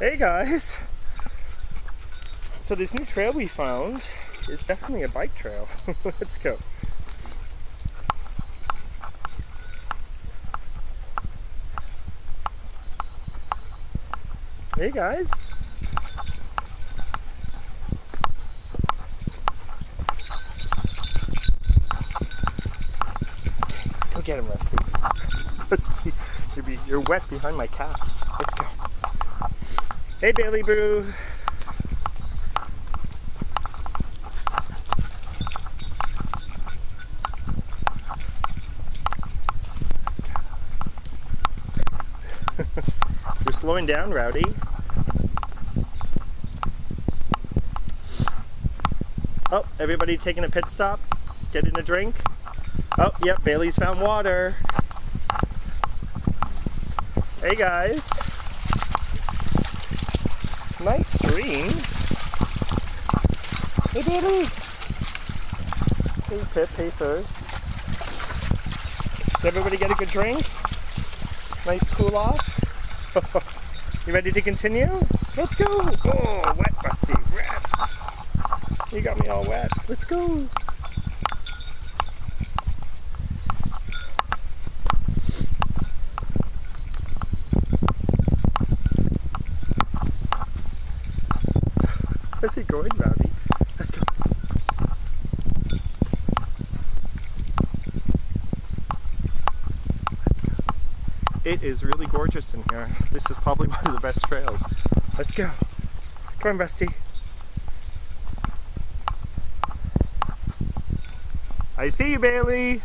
Hey guys! So this new trail we found is definitely a bike trail. Let's go. Hey guys! Go get him, Rusty. Rusty, you're, be, you're wet behind my calves. Let's go. Hey, Bailey Boo. You're slowing down, Rowdy. Oh, everybody taking a pit stop? Getting a drink? Oh, yep, Bailey's found water. Hey guys. Nice stream. Hey Bailey. Hey Pip, hey Furs. Did everybody get a good drink? Nice cool off? you ready to continue? Let's go! Oh, wet Rusty, wet. You got me all wet. Let's go! They going, Rowdy? Let's go. Let's go. It is really gorgeous in here. This is probably one of the best trails. Let's go. Come on, Rusty. I see you, Bailey.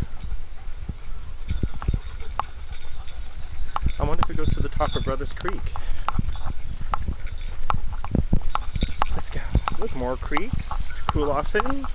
I wonder if it goes to the top of Brothers Creek. Look, more creeks to cool off in.